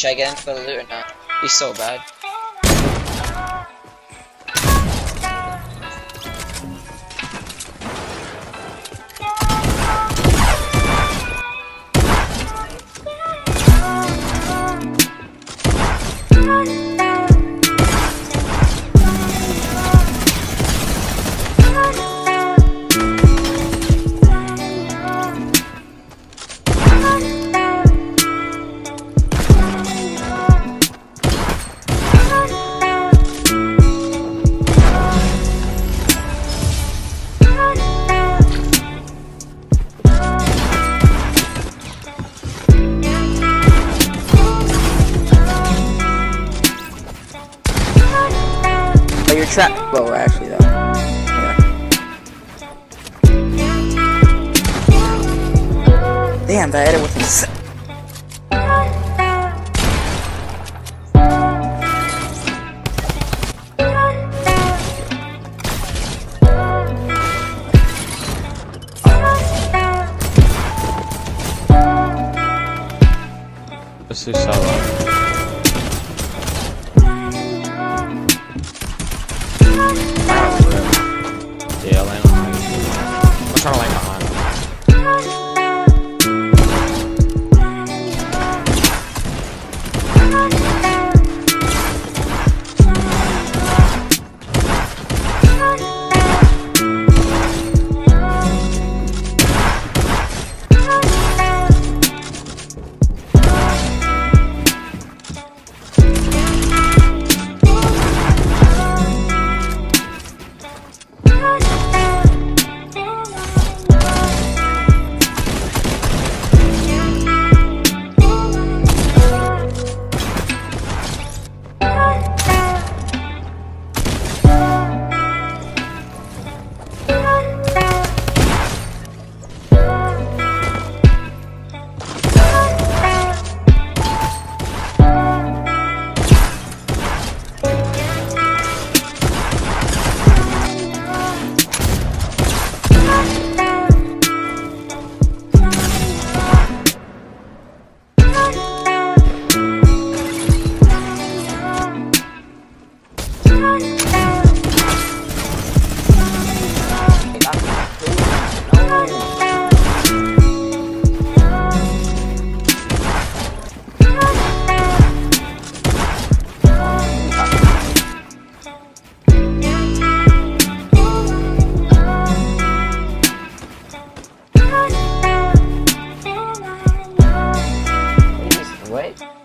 Should I get in for the loot or not? He's so bad. But you're trapped. Well, actually, though. Yeah. Damn, that edit was insane. Let's do solo. I'm trying to land behind. Wait.